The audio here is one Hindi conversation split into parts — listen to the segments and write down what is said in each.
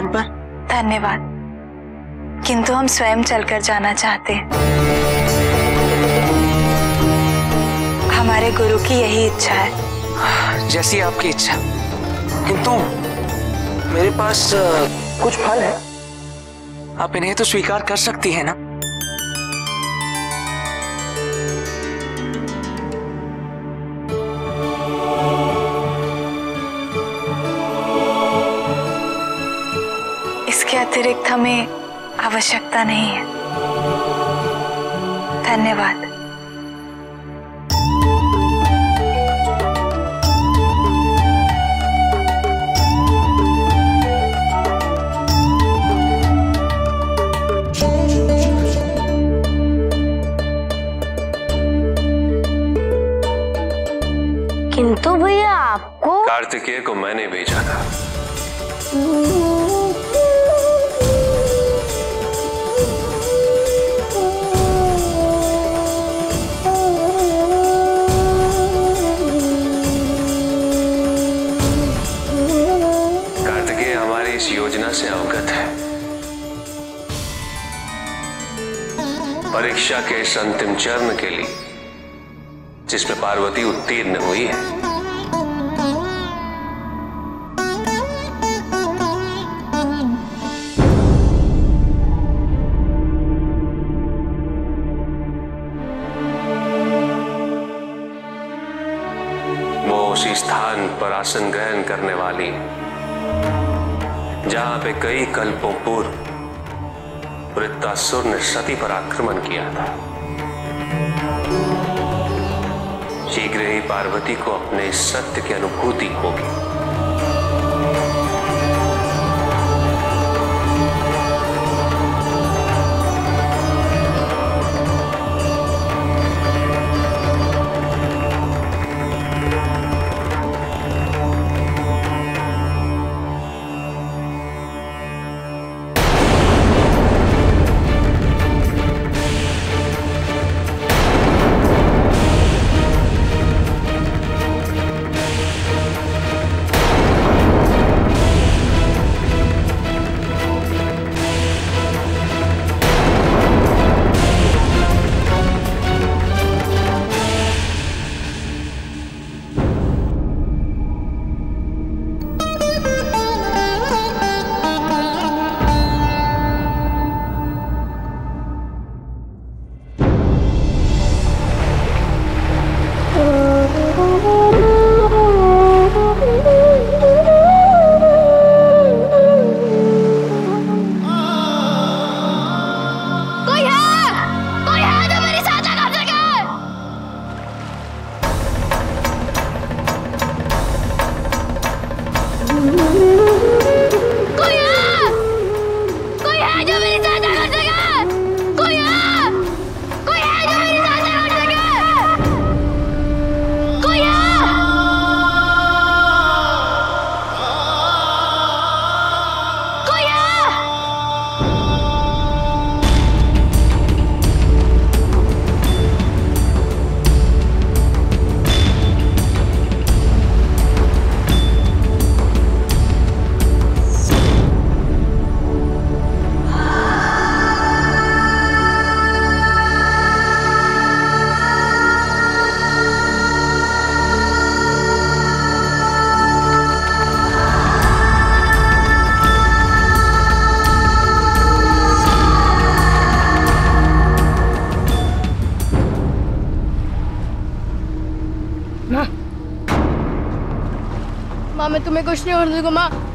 साथ पर धन्यवाद। किंतु हम स्वयं चलकर जाना चाहते हैं। हमारे गुरु की यही इच्छा है। जैसी आपकी इच्छा। किंतु मेरे पास कुछ फल है। आप इन्हें तो स्वीकार कर सकती है ना? अतिरिक्त हमें आवश्यकता नहीं है। धन्यवाद। योजना से अवगत है। परीक्षा के इस अंतिम चरण के लिए, जिसमें पार्वती उत्तीर्ण हुई है। वो उसी स्थान पर आसन ग्रहण करने वाली जहाँ पे कई कल्पों पूर्व वृत्तासुर ने सती पर आक्रमण किया था। शीघ्र ही पार्वती को अपने सत्य की अनुभूति होगी। तुम्हें कुछ नहीं होने दूँगा माँ।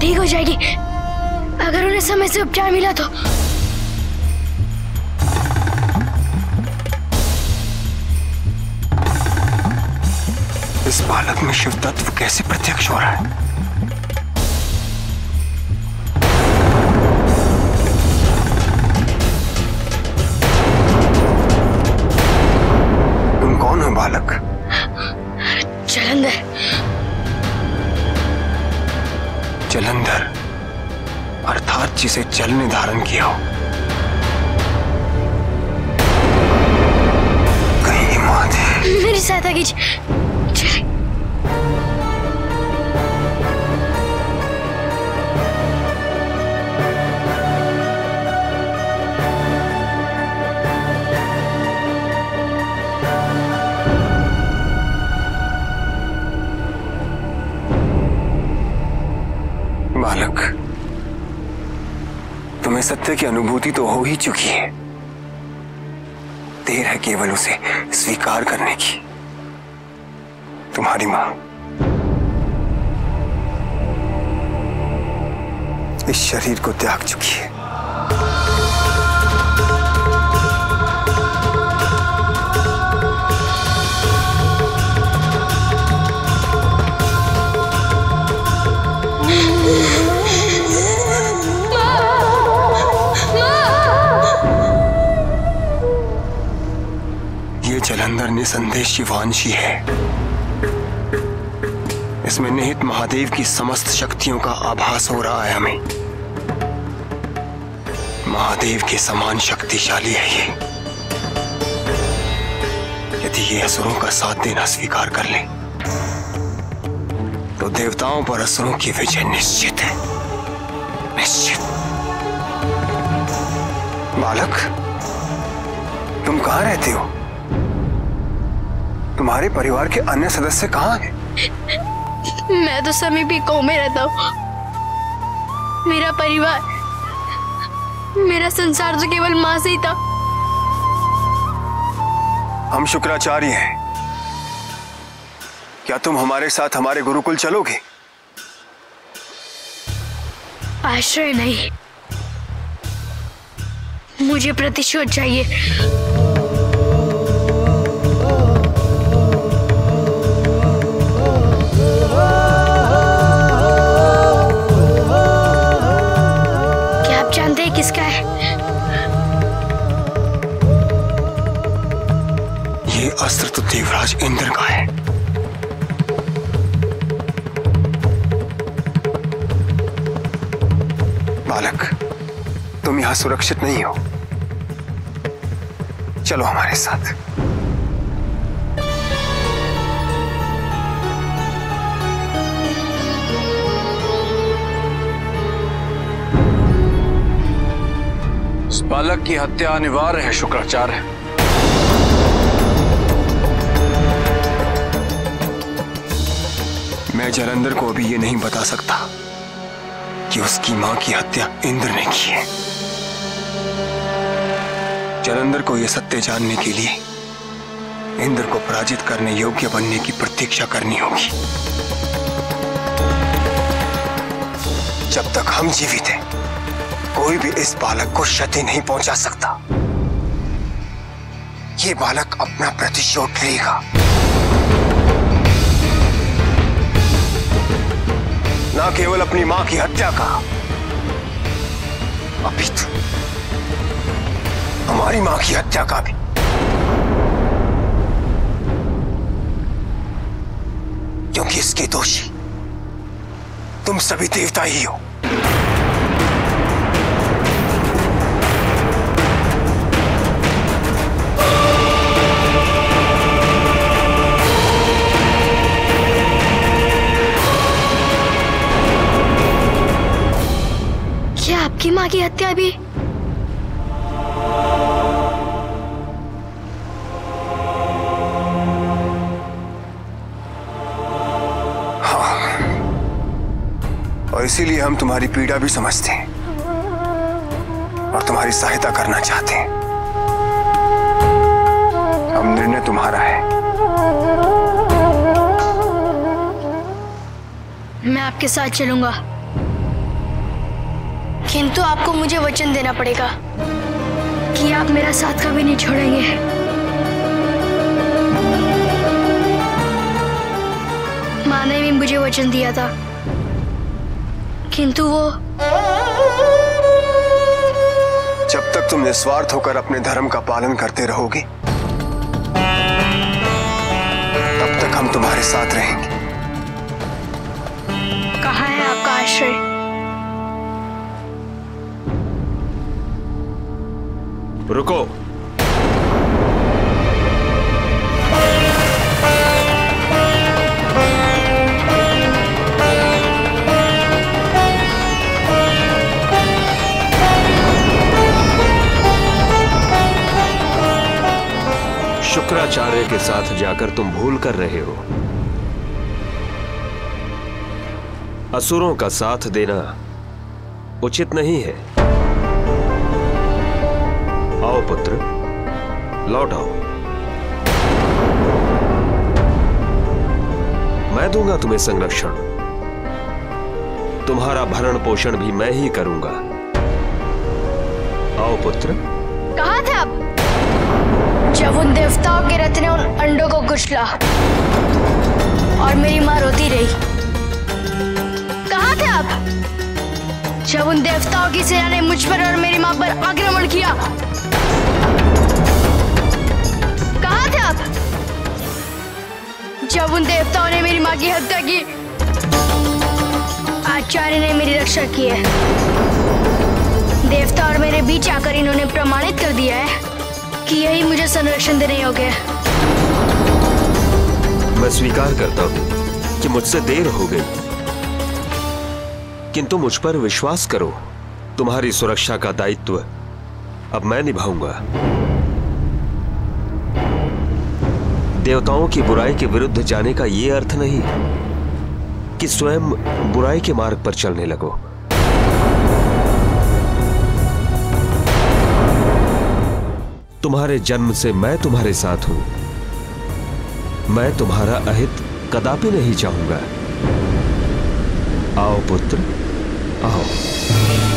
ठीक हो जाएगी। अगर उन्हें समय से उपचार मिला तो। इस बालक में शिव तत्व कैसे प्रत्यक्ष हो रहा है? जिसे जल ने धारण किया हो। कहीं महादेव मेरी सहायता कीजिए तुम्हें सत्य की अनुभूति तो हो ही चुकी है। देर है केवल उसे स्वीकार करने की। तुम्हारी माँ। इस शरीर को त्याग चुकी है। जलंधर निसंदेह शिवांशी है। इसमें निहित महादेव की समस्त शक्तियों का आभास हो रहा है हमें। महादेव के समान शक्तिशाली है ये। यदि ये असुरों का साथ देना स्वीकार कर ले तो देवताओं पर असुरों की विजय निश्चित है। निश्चित। बालक, तुम कहाँ रहते हो? तुम्हारे परिवार के अन्य सदस्य कहाँ हैं? मैं तो समीपी गाँव में रहता हूँ। मेरा परिवार मेरा संसार तो केवल माँ से ही था। हम शुक्राचार्य हैं। क्या तुम हमारे साथ हमारे गुरुकुल चलोगे? आश्रय नहीं। मुझे प्रतिशोध चाहिए। किसका है? ये अस्त्र तो देवराज इंद्र का है। बालक, तुम यहाँ सुरक्षित नहीं हो। चलो हमारे साथ। बालक की हत्या अनिवार्य है, शुक्राचार्य। मैं जलंधर को अभी ये नहीं बता सकता कि उसकी माँ की हत्या इंद्र ने की है। जलंधर को यह सत्य जानने के लिए इंद्र को पराजित करने योग्य बनने की प्रतीक्षा करनी होगी। जब तक हम जीवित हैं कोई भी इस बालक को क्षति नहीं पहुँचा सकता। ये बालक अपना प्रतिशोध लेगा। ना केवल अपनी माँ की हत्या का अपितु हमारी माँ की हत्या का भी। क्योंकि इसके दोषी तुम सभी देवता ही हो। आपकी माँ की हत्या भी और इसीलिए हम तुम्हारी पीड़ा भी समझते हैं और तुम्हारी सहायता करना चाहते हैं। अब निर्णय तुम्हारा है। मैं आपके साथ चलूँगा। किंतु आपको मुझे वचन देना पड़ेगा कि आप मेरा साथ कभी नहीं छोड़ेंगे। माँ ने भी मुझे वचन दिया था। किंतु वो जब तक तुम निस्वार्थ होकर अपने धर्म का पालन करते रहोगे, तब तक हम तुम्हारे साथ रहेंगे। रुको। शुक्राचार्य के साथ जाकर तुम भूल कर रहे हो। असुरों का साथ देना उचित नहीं है। आओ पुत्र लौट आओ मैं दूँगा तुम्हें संरक्षण। तुम्हारा भरण पोषण भी मैं ही करूँगा। आओ पुत्र कहा थे आप? जब उन देवताओं के रथ ने उन अंडों को कुचला और मेरी माँ रोती रही। कहा थे आप? जब उन देवताओं की सेना ने मुझ पर और मेरी माँ पर आक्रमण किया जब उन देवताओं ने मेरी माँ की हत्या की। आचार्य ने मेरी रक्षा की है। देवता और मेरे बीच आकर इन्होंने प्रमाणित कर दिया है कि यही मुझे संरक्षण देने योग्य है। मैं स्वीकार करता हूँ कि मुझसे देर हो गई। किंतु मुझ पर विश्वास करो, तुम्हारी सुरक्षा का दायित्व अब मैं निभाऊँगा। देवताओं की बुराई के विरुद्ध जाने का यह अर्थ नहीं कि स्वयं बुराई के मार्ग पर चलने लगो। तुम्हारे जन्म से मैं तुम्हारे साथ हूँ। मैं तुम्हारा अहित कदापि नहीं चाहूँगा। आओ पुत्र, आओ।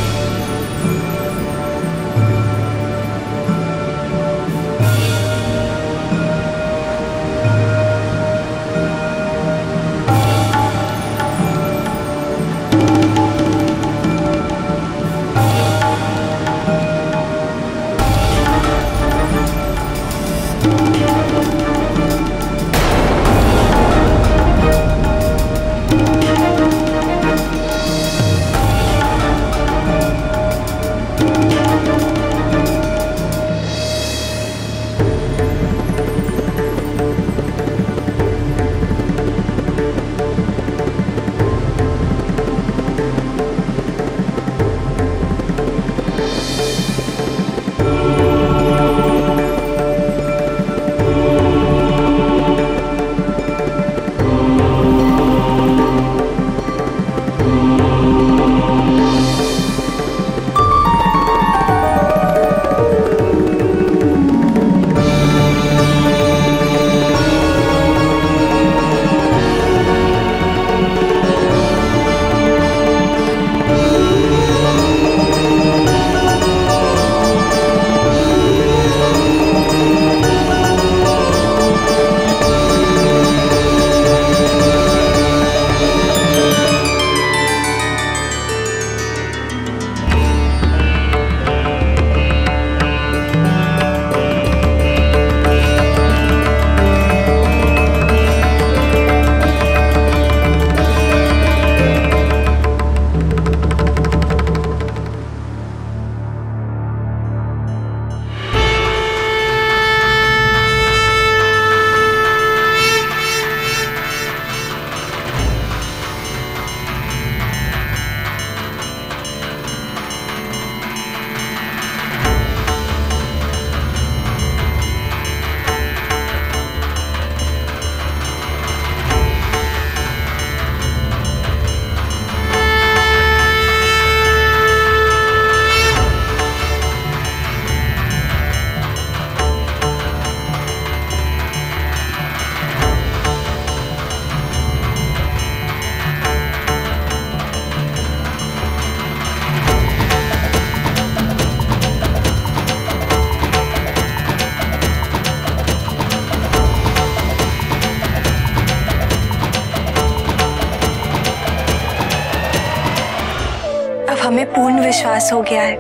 हमें पूर्ण विश्वास हो गया है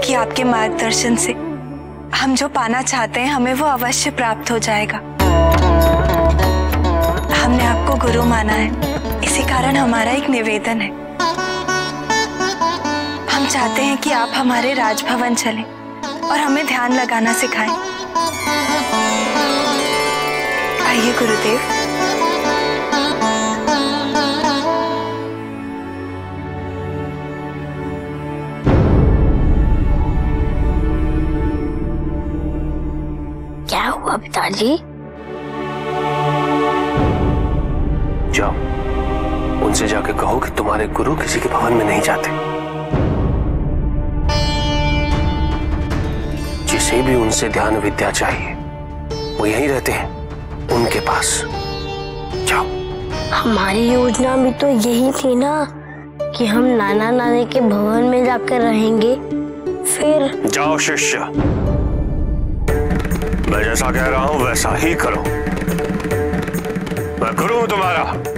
कि आपके मार्गदर्शन से हम जो पाना चाहते हैं, हमें वो अवश्य प्राप्त हो जाएगा। हमने आपको गुरु माना है। इसी कारण हमारा एक निवेदन है। हम चाहते हैं कि आप हमारे राजभवन चलें और हमें ध्यान लगाना सिखाएँ। आइए, गुरुदेव। हुआ पिताजी जाओ। उनसे जाके कहो कि तुम्हारे गुरु किसी के भवन में नहीं जाते। जिसे भी उनसे ध्यान विद्या चाहिए वो यहीं रहते हैं उनके पास। जाओ। हमारी योजना भी तो यही थी ना कि हम नाना नानी के भवन में जाकर रहेंगे फिर जाओ शिष्य। मैं जैसा कह रहा हूँ वैसा ही करो। मैं गुरु हूँ तुम्हारा।